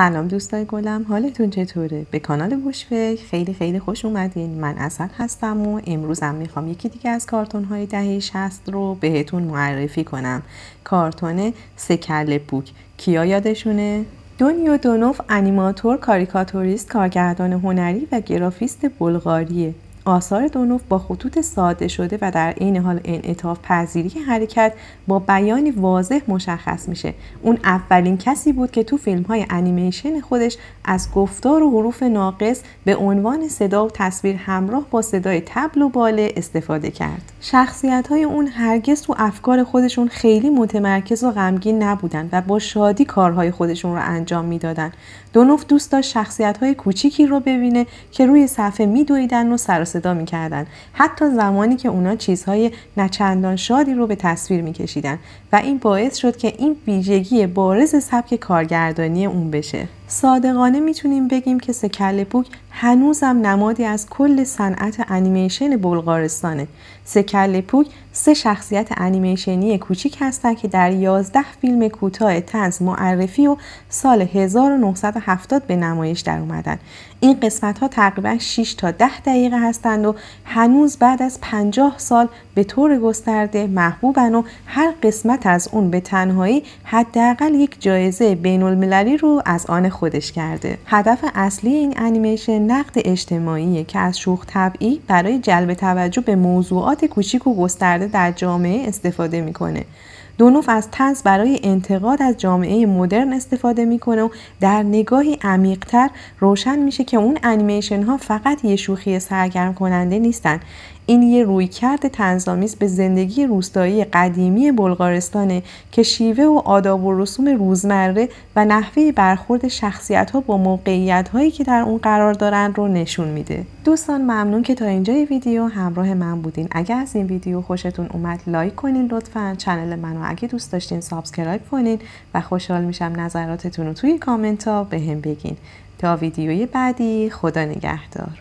سلام دوستای گلم حالتون چطوره؟ به کانال گوشفکر خیلی خیلی خوش اومدین. من اصل هستم و امروزم می‌خوام یکی دیگه از کارتون های دهه 60 رو بهتون معرفی کنم. کارتون سکل پوک کیا یادشونه؟ دنیا دونوف انیماتور کاریکاتوریست کارگردان هنری و گرافیست بلغاریه. آثار دونوف با خطوط ساده شده و در عین حال انعطاف پذیری حرکت با بیانی واضح مشخص میشه. اون اولین کسی بود که تو فیلم های انیمیشن خودش از گفتار و حروف ناقص به عنوان صدا و تصویر همراه با صدای تبل و باله استفاده کرد. شخصیت های اون هرگز تو افکار خودشون خیلی متمرکز و غمگین نبودن و با شادی کارهای خودشون رو انجام می‌دادن. دونوف دوست داشت شخصیت های کوچیکی رو ببینه که روی صفحه میدویدن و سر صدا می‌کردن. حتی زمانی که اونا چیزهای نچندان شادی رو به تصویر میکشیدن. و این باعث شد که این ویژگی بارز سبک کارگردانی اون بشه. صادقانه می‌تونیم بگیم که سکل پوک هنوزم نمادی از کل صنعت انیمیشن بلغارستانه. سکل پوک سه شخصیت انیمیشنی کوچیک هستند که در 11 فیلم کوتاه تنز معرفی و سال 1970 به نمایش در اومدن این قسمت ها تقریبا 6 تا 10 دقیقه هستند و هنوز بعد از 50 سال به طور گسترده محبوبن و هر قسمت از اون به تنهایی حداقل یک جایزه بین المللی رو از آن خودش کرده. هدف اصلی این انیمیشن نقد اجتماعیه که از شوخ طبعی برای جلب توجه به موضوعات کوچیک و گسترده در جامعه استفاده می‌کنه. دونوف از تنز برای انتقاد از جامعه مدرن استفاده می‌کنه و در نگاهی عمیقتر روشن میشه که اون انیمیشن ها فقط یه شوخی سرگرم کننده نیستن. این یه رویکرد طنزآمیز به زندگی روستایی قدیمی بلغارستانه که شیوه و آداب و رسوم روزمره و نحوه برخورد شخصیت ها با موقعیت هایی که در اون قرار دارن رو نشون میده. دوستان ممنون که تا اینجای ویدیو. همراه من بودین. اگر از این ویدیو خوشتون اومد like کنین لطفا. channel منو اگه دوست داشتین subscribe کنین و خوشحال میشم نظراتتون رو توی کامنت ها به هم بگین. تا ویدیوی بعدی خدا نگهدار.